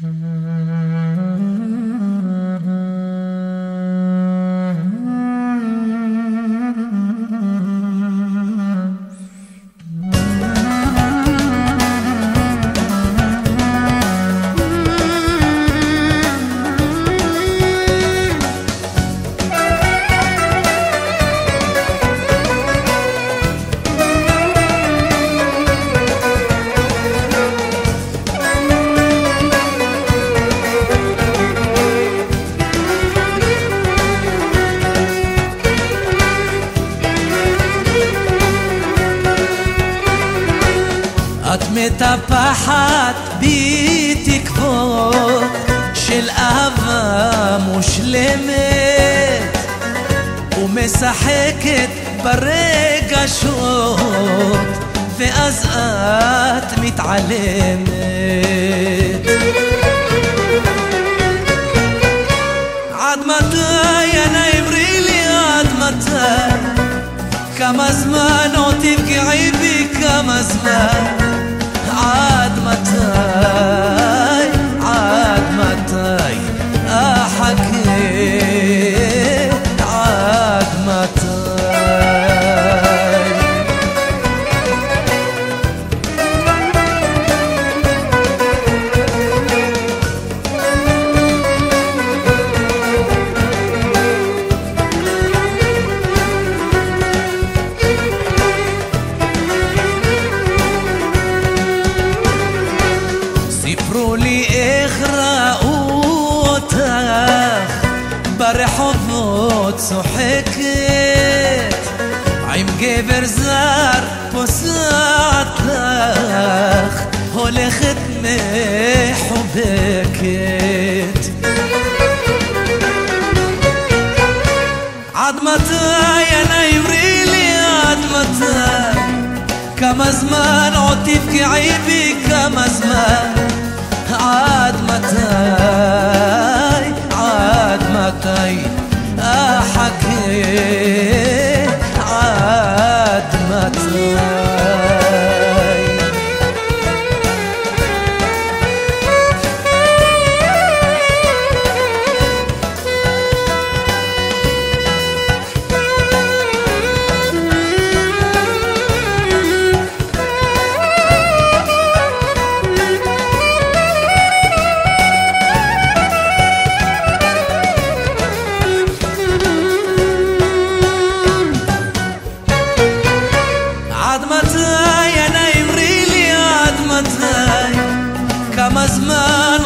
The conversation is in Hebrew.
Mm-hmm. מטפחת בי תקוות של אהבה מושלמת ומשחקת ברגשות ואז את מתעלמת. עד מתי, אנא אמרי לי עד מתי? כמה זמן لي إخرا أوتاخ برحظوت سحكت. عم جبر زار بساتلخ هول ختمي حبكت. عد متى يا نايمريلي عد متى كم زمان عد تبكي عيبي كم زمان amado. עד מתי, אנא אמרי לי עד מתי? כמה זמן